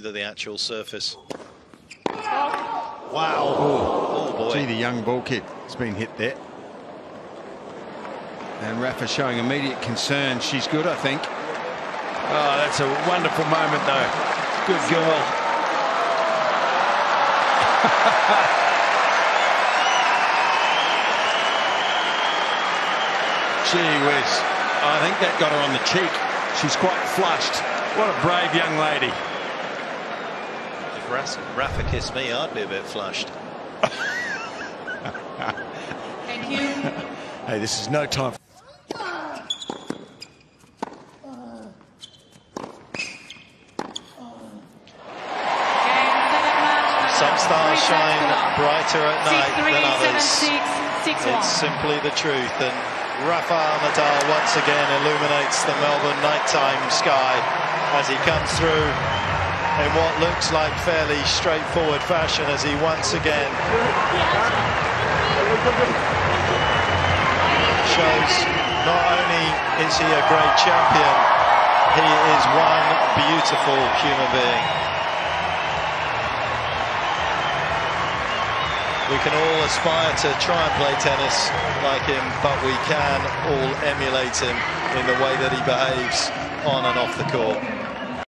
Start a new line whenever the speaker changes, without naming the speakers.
to the actual surface.
Wow.
Oh, oh boy.
Gee, the young ball kick has been hit there. And Rafa showing immediate concern. She's good, I think.
Oh, that's a wonderful moment, though. Good girl. Gee whiz. I think that got her on the cheek. She's quite flushed. What a brave young lady.
If Rafa kissed me, I'd be a bit flushed.
Thank you.
Hey, this is no time. For
Some stars shine brighter at night than others.
Six, one.
It's simply the truth. And Rafael Nadal once again illuminates the Melbourne nighttime sky as he comes through in what looks like fairly straightforward fashion as he once again shows not only is he a great champion, he is one beautiful human being. We can all aspire to try and play tennis like him, but we can all emulate him in the way that he behaves on and off the court.